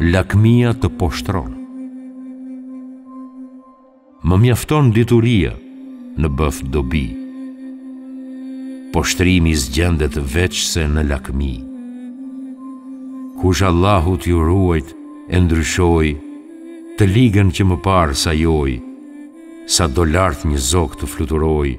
Lakmia të poshtron. Më mjafton dituria në bëf dobi Poshtrimi s'gjendet veçse në lakmi Kush Allahut iu ruajt e ndryshoi Të ligën që më parë sajoi Sado lart një zog të fluturojë